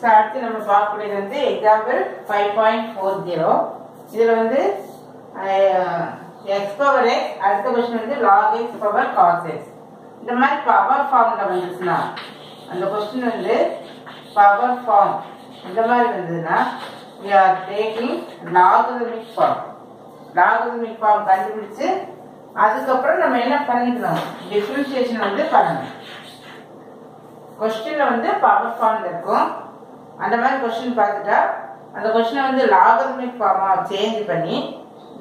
So அடுத்து நம்ம பார்க்கக்கூடியது வந்து example five point four zero இதில் வந்து எக்ஸ் பவர் எக்ஸ் அடுத்த கொஸ்டின் வந்து log X power cos X இந்த மாதிரி பவர் ஃபார்மில் வந்துச்சுன்னா அந்த கொஸ்டின் வந்து பவர் ஃபார்ம் இந்த மாதிரி வந்ததுன்னா we are taking logarithmic form. Logarithmic form கண்டுபிடிச்சு அதுக்கப்புறம் நம்ம என்ன பண்ணிக்கணும்? டிஃபரன்சியேஷன் வந்து பண்ணணும். கொஸ்டின்ல வந்து பவர் ஃபார்ம்ல இருக்கும். அந்த மாதிரி கொஸ்டின் பார்த்துட்டா அந்த கொஸ்டினை வந்து லாகர்மிக் ஃபார்மாக சேஞ்ச் பண்ணி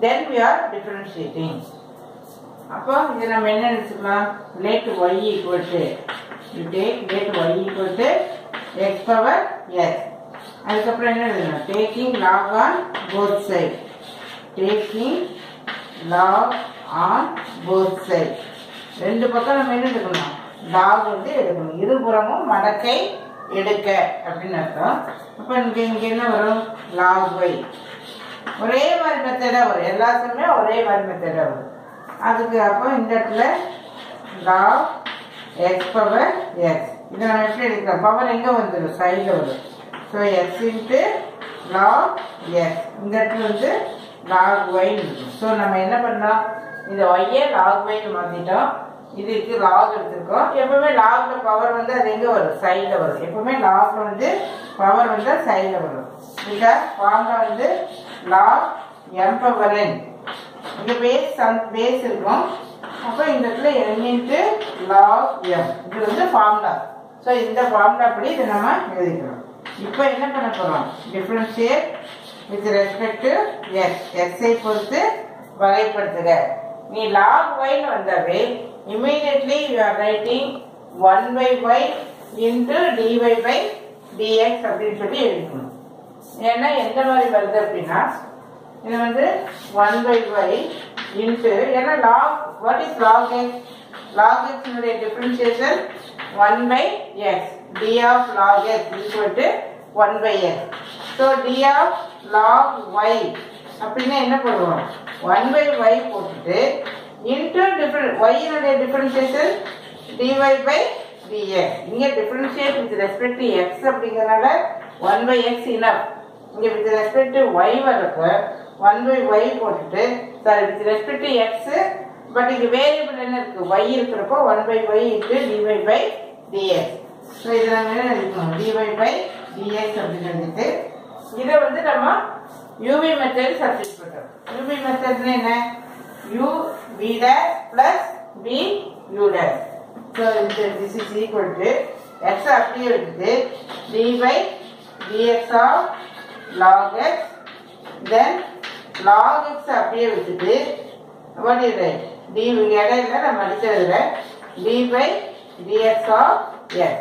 தென் வி ஆர் differentiating. அப்போ இது நம்ம என்ன நினச்சிக்கலாம்? Let Y equal to take let Y equal to X power S அதுக்கப்புறம் என்ன எழுதணும்? Taking log on both side taking log on both side ரெண்டு பக்கம் நம்ம என்ன எடுக்கணும்? லாக் வந்து எடுக்கணும். இருபுறமும் மடக்கை எடுக்க அப்படின்னு அர்த்தம். அப்போ இங்கே இங்கே என்ன வரும்? லாக் வை ஒரே மாதிரி தான் வரும். எல்லாத்துக்குமே ஒரே மாதிரி தான் வரும். அதுக்கு அப்போ இந்த இடத்துல லாக் எக்ஸ் பவர் எக்ஸ் இதை நம்ம எப்படி எடுக்கிறோம் பவர் எங்கே வந்துடும் சைடில் வரும். So X into log X இந்த இடத்துல வந்து லாக் ஒய் இருக்கும். ஸோ நம்ம என்ன பண்ணோம் இந்த ஒய்யை லாக் ஒய்னு மாற்றிட்டோம் இது இதுக்கு லாக் எடுத்திருக்கோம். எப்பவுமே லாக்ல பவர் வந்து அது எங்கே வரும்? சைடில் வரும். எப்பவுமே லாக்ல வந்து பவர் வந்து சைடில் வரும். இந்த ஃபார்ம்ல வந்து லாக் எம் பவர் என் இந்த பேஸ் பேஸ் இருக்கும். அப்போ இந்த இடத்துல n இன்ட்டு லாக் எம் இது வந்து ஃபார்முலா ஸோ இந்த ஃபார்முலா படி இதை நம்ம எழுதிக்கிறோம். இப்போ என்ன பண்ண போகிறோம் differentiate with respect to S எக்ஸை பொறுத்து வகைப்படுத்துக. நீ லாக் ஒய்னு வந்தாவே immediately you are writing one by Y into D Y by D X அப்படின்னு சொல்லி எழுதிக்கணும் ஏன்னா எந்த மாதிரி வருது அப்படின்னா இது வந்து ஒன் பை ஒய் இன்ட்டு ஏன்னா log what is log X log எக்ஸினுடைய differentiation one by X D of log X equal to one by X so D of log Y அப்படின்னா என்ன பண்ணுவோம்? ஒன் பை ஒய் போட்டுட்டு into y ஒய்யினுடைய differentiation dy by dx. இங்கே differentiate with respect to X அப்படிங்கிறனால one by x enough. இங்கே with respect to Y வரப்போ one by Y போட்டுட்டு sorry with respect to x but இங்க variable என்ன இருக்கு? ஒய் இருக்கிறப்போ one by Y into dy by dx. So இதில் நம்ம என்ன எழுதிக்கணும்? dy பை dx அப்படின்னு எழுதிட்டு இதை வந்து நம்ம யூவி மெத்தட் சப்ஸ்டிட் பண்ணுறோம் யூவி மெத்தட்னா என்ன? U v dash plus v u dash so this is equal to x அப்படியே எடுத்து d by dx of log x then log x அப்படியே விட்டுட்டு what is it d இடையில நம்ம அடிச்சதுல d by dx of x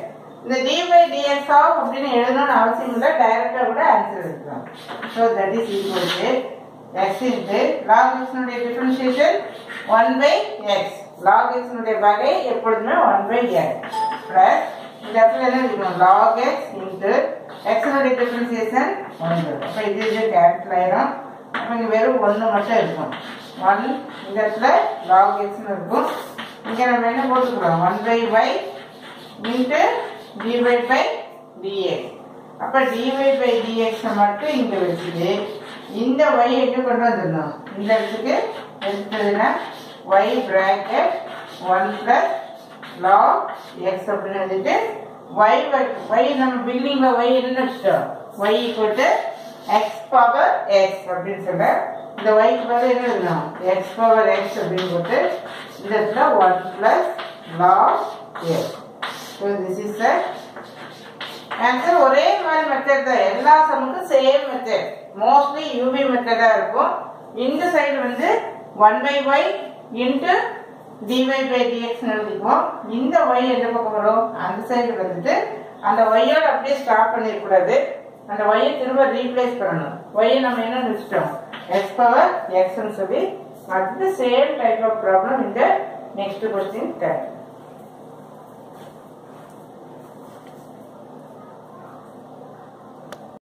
இந்த d by dx of அப்படின்னு எழுதணும்னு அவசியம் இல்லை டைரக்டா கூட ஆன்சர் எடுக்கலாம் so that is equal to x is into log x னுடைய differentiation 1 by x. Log x னுடைய வகை எப்பொழுதுமே 1 by x plus இந்த இடத்துல என்ன இருக்கும் log x into x னுடைய differentiation 1 அப்ப இது இது கேன்சல் ஆயிரும். அப்ப இங்க வெறும் 1 மட்டும் இருக்கும். 1 இந்த இடத்துல log x னு இருக்கும். இங்க நம்ம என்ன போட்டுக்கிறோம்? 1 by y into dy by dx அப்ப dy by dx மட்டும் இங்க வச்சுட்டு இந்த y என்ன கொண்டு வந்துடணும் இந்த இடத்துக்கு எடுத்ததுன்னா y bracket 1 plus log x அப்படின்னு எழுதிட்டு y வ- y நம்ம பில்டிங்ல y என்ன வச்சிட்டோம் y போட்டு எக்ஸ் x எக்ஸ் x அப்படின்னு சொல்ல இந்த y க்கு பதிலா என்ன எழுதணும் x பவர் x அப்படின்னு போட்டு இந்த இடத்துல one plus log x. So this is a answer ஒரே மாதிரி மெத்தட் தான். எல்லா சமுக்கும் same method mostly U V மெத்தடா இருக்கும். இந்த சைடு வந்து one by Y into D Y by D X எழுதிக்குவோம். இந்த ஒய் எந்த பக்கம் வரும்? அந்த சைடு வந்துட்டு அந்த ஒய்யோட அப்படியே ஸ்டாப் பண்ணிடக்கூடாது. அந்த ஒய்யை திரும்ப ரீப்ளேஸ் பண்ணணும். ஒய்யை நம்ம என்ன நினைச்சிட்டோம்? எக்ஸ் பவர் எக்ஸ்ன்னு சொல்லி. அடுத்து சேம் டைப் ஆஃப் ப்ராப்ளம் இந்த நெக்ஸ்ட் கொஸ்டின் தேவை.